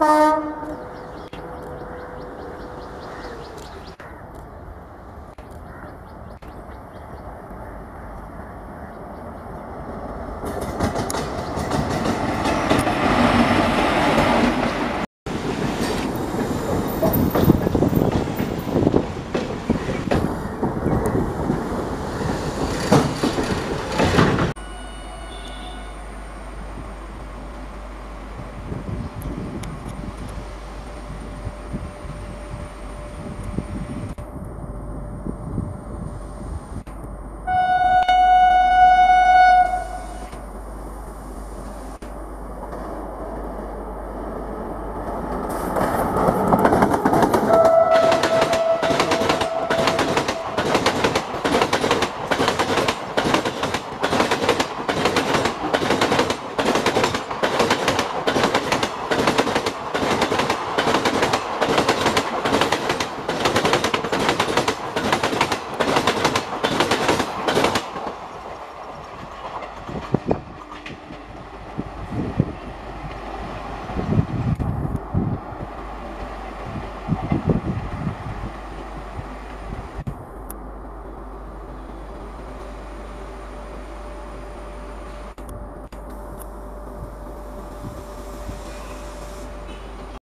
you